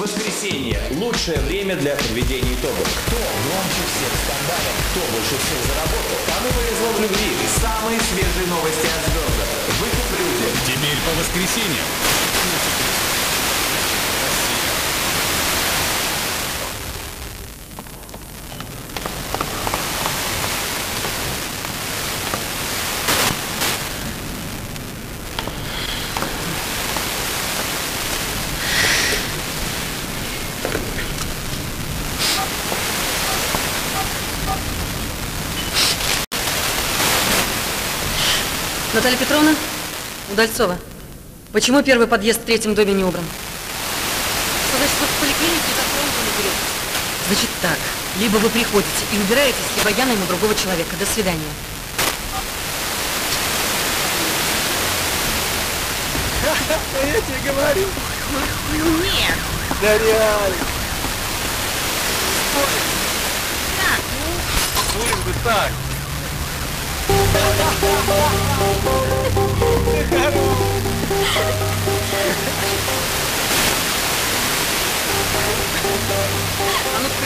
воскресенье. Лучшее время для подведения итогов. Кто громче всех скандалов, кто больше всех заработал, тому повезло в любви. Самые свежие новости от звездах. Выкуп люди. Теперь по воскресеньям. Наталья Петровна, Удальцова, почему первый подъезд в третьем доме не убран? Что значит, вы в поликлинике за фронтом не берете? Значит так, либо вы приходите и убираетесь, либо я найму другого человека. До свидания. Я тебе говорю. Нет. Да реально. Так, ну, Курим бы так.